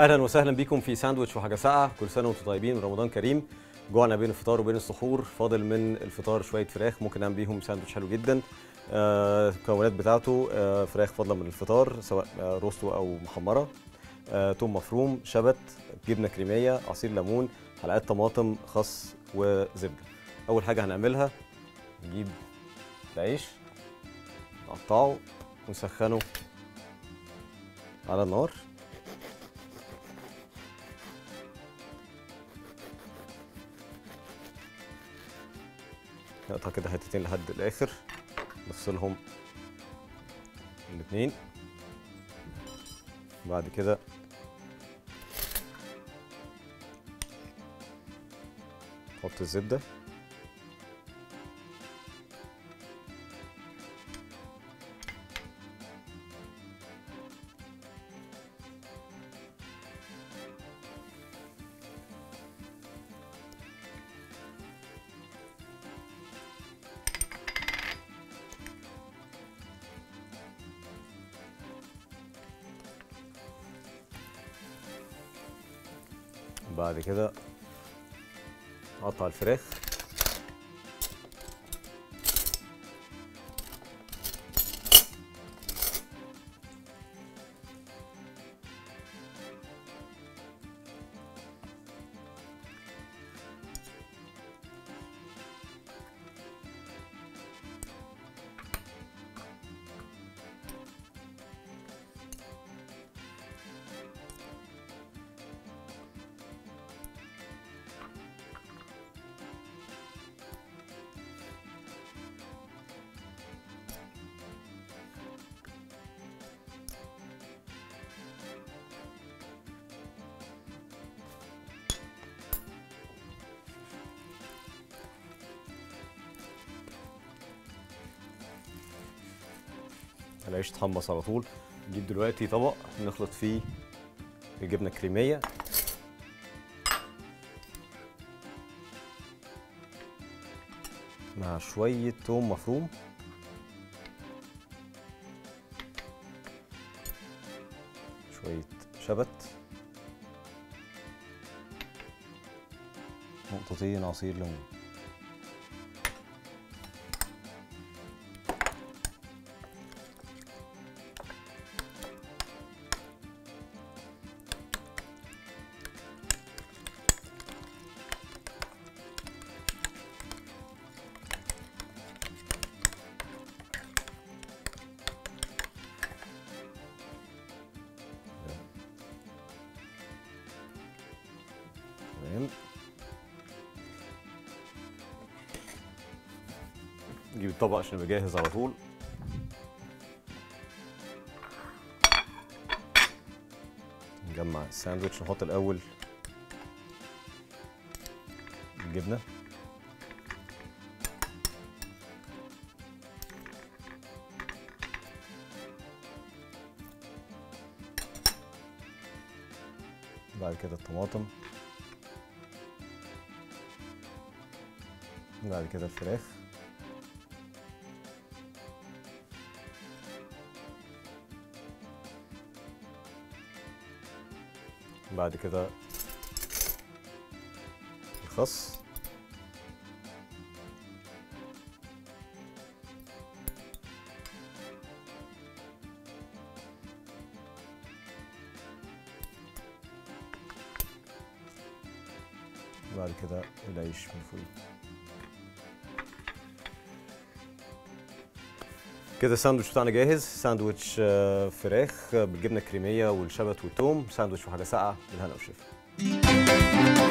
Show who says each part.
Speaker 1: أهلا وسهلا بيكم في ساندوتش وحاجة ساقعة. كل سنة وأنتم طيبين. ورمضان كريم. جوعنا بين الفطار وبين السحور. فاضل من الفطار شوية فراخ. ممكن نعمل بيهم ساندوتش حلو جدا. آه، المكونات بتاعته آه، فراخ فاضلة من الفطار سواء آه، روستو أو محمرة. آه، توم مفروم شبت جبنة كريمية عصير ليمون حلقات طماطم خس وزبدة. أول حاجة هنعملها نجيب العيش نقطعه ونسخنه على النار. نقطع كده حتتين لحد الآخر نفصلهم الاثنين بعد كده نحط الزبدة. بعد كده نقطع الفراخ. العيش اتحمص على طول. نجيب دلوقتي طبق نخلط فيه الجبنة الكريمية. مع شوية توم مفروم. شوية شبت. نقطتين عصير ليمون. تمام. نجيب الطبق عشان يبقى جاهز على طول. نجمع الساندوتش نحط الأول الجبنة. بعد كده الطماطم. بعد كده الفراخ. بعد كده الخس. بعد كده العيش من فوق. كده الساندوتش بتاعنا جاهز. ساندوتش آه، فراخ آه، بالجبنة الكريمية والشبت والثوم. ساندوتش وحاجة ساقعة بالهنا والشفا.